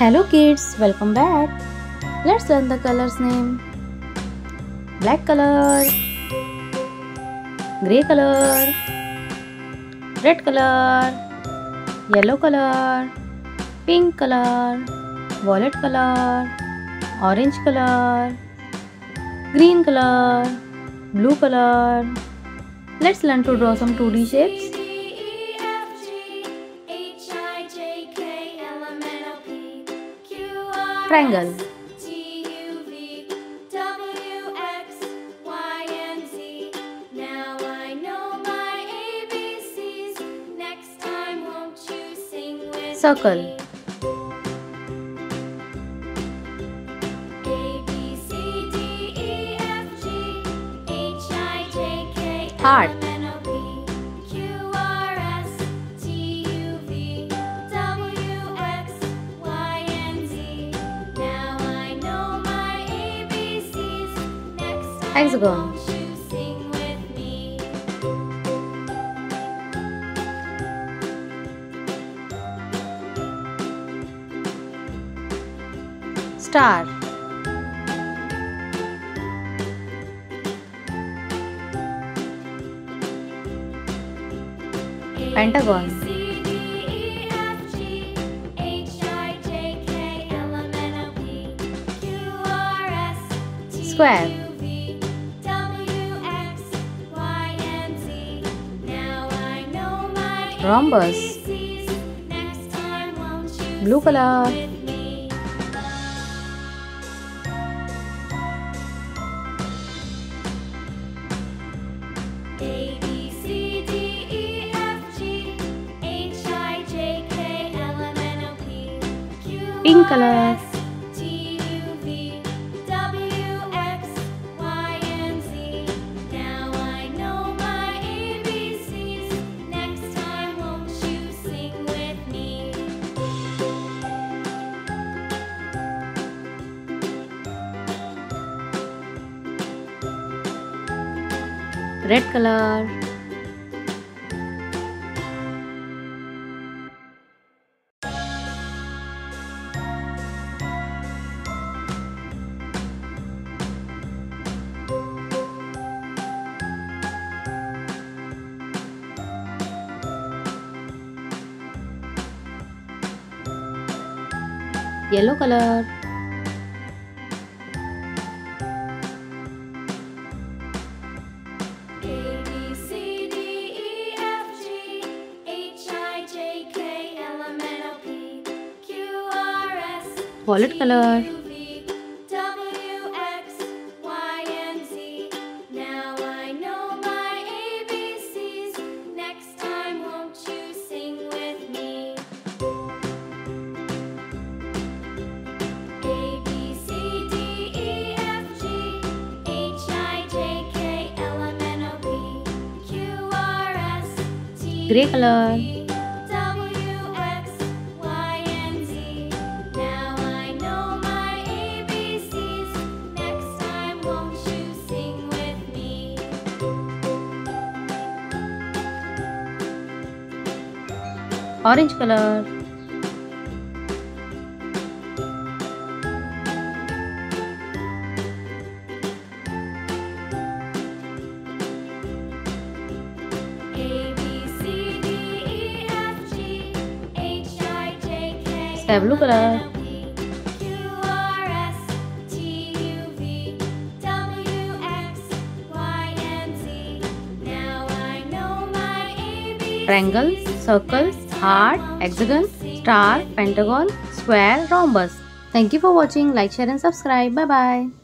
Hello kids, welcome back. Let's learn the colors name. Black color, grey color, red color, yellow color, pink color, violet color, orange color, green color, blue color. Let's learn to draw some 2D shapes. Triangle. G U V W X Y and Z Now I know my ABCs Next time won't you Circle. Heart. Hexagon. Star. Pentagon. Square. Rhombus. Blue color. Pink color. Red color. Yellow color violet color. Grey color orange color. Sky blue color. Triangle circle heart, hexagon, star, pentagon, square, rhombus. Thank you for watching. Like, share and subscribe. Bye-bye.